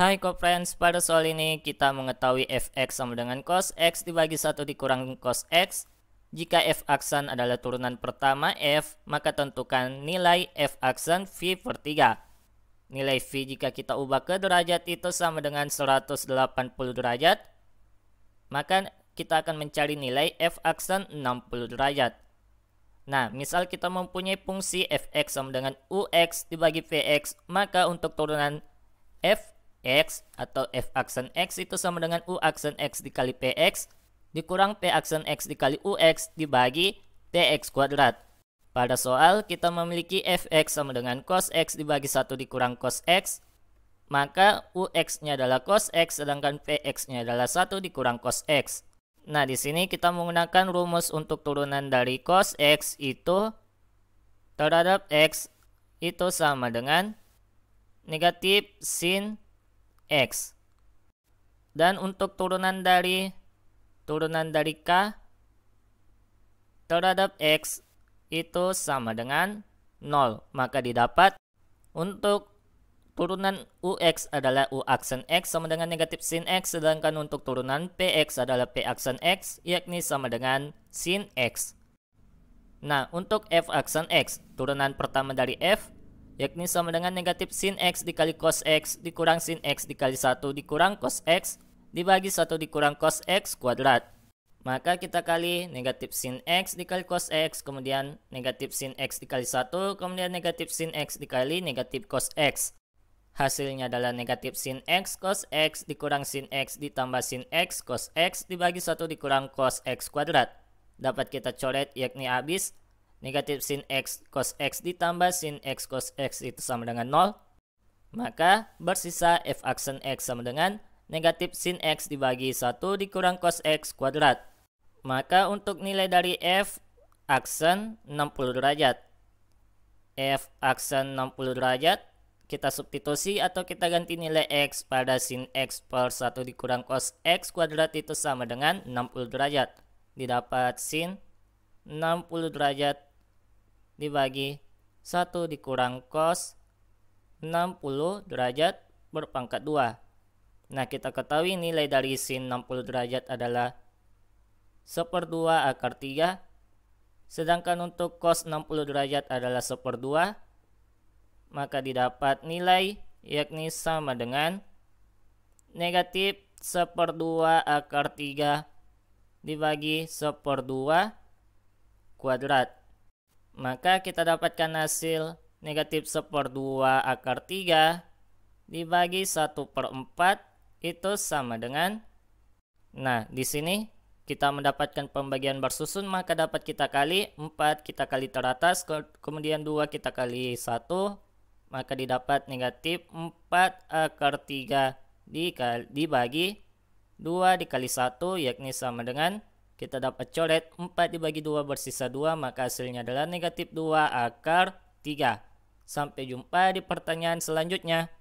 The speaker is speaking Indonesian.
Hai co-friends, pada soal ini kita mengetahui fx sama dengan cos x dibagi 1 dikurang cos x. Jika f aksan adalah turunan pertama f, maka tentukan nilai f aksan v per 3. Nilai v jika kita ubah ke derajat itu sama dengan 180 derajat, maka kita akan mencari nilai f aksan 60 derajat. Nah, misal kita mempunyai fungsi fx sama dengan ux dibagi vx, maka untuk turunan fx atau f aksen x itu sama dengan u aksen x dikali px dikurang p aksen x dikali ux dibagi tx kuadrat. Pada soal kita memiliki fx sama dengan cos x dibagi 1 dikurang cos x, maka ux-nya adalah cos x sedangkan px-nya adalah 1 dikurang cos x. Nah, di sini kita menggunakan rumus untuk turunan dari cos X itu terhadap X itu sama dengan negatif sin X. Dan untuk turunan dari turunan dari K terhadap X itu sama dengan 0. Maka didapat untuk Turunan UX adalah U aksen X sama dengan negatif sin X, sedangkan untuk turunan PX adalah P aksen X, yakni sama dengan sin X. Nah, untuk F aksen X, turunan pertama dari F, yakni sama dengan negatif sin X dikali cos X dikurang sin X dikali 1 dikurang cos X dibagi 1 dikurang cos X kuadrat. Maka kita kali negatif sin X dikali cos X, kemudian negatif sin X dikali 1, kemudian negatif sin X dikali negatif cos X. Hasilnya adalah negatif sin x cos x dikurang sin x ditambah sin x cos x dibagi 1 dikurang cos x kuadrat. Dapat kita coret yakni habis negatif sin x cos x ditambah sin x cos x itu sama dengan 0. Maka bersisa f aksen x sama dengan negatif sin x dibagi 1 dikurang cos x kuadrat. Maka untuk nilai dari f aksen 60 derajat. f aksen 60 derajat kita substitusi atau kita ganti nilai x pada sin x per 1 dikurang cos x kuadrat itu sama dengan 60 derajat. Didapat sin 60 derajat dibagi 1 dikurang cos 60 derajat berpangkat 2. Nah, kita ketahui nilai dari sin 60 derajat adalah 1 per 2 akar 3. Sedangkan untuk cos 60 derajat adalah 1 per 2 maka didapat nilai yakni sama dengan negatif 1 per 2 akar 3 dibagi 1 per 2 kuadrat. Maka kita dapatkan hasil negatif 1 per 2 akar 3 dibagi 1 per 4 itu sama dengan Nah, di sini kita mendapatkan pembagian bersusun maka dapat kita kali 4 kita kali teratas kemudian 2 kita kali 1 maka didapat negatif 4 akar 3 dibagi 2 dikali 1 yakni sama dengan kita dapat coret 4 dibagi 2 bersisa 2 maka hasilnya adalah negatif 2 akar 3. Sampai jumpa di pertanyaan selanjutnya.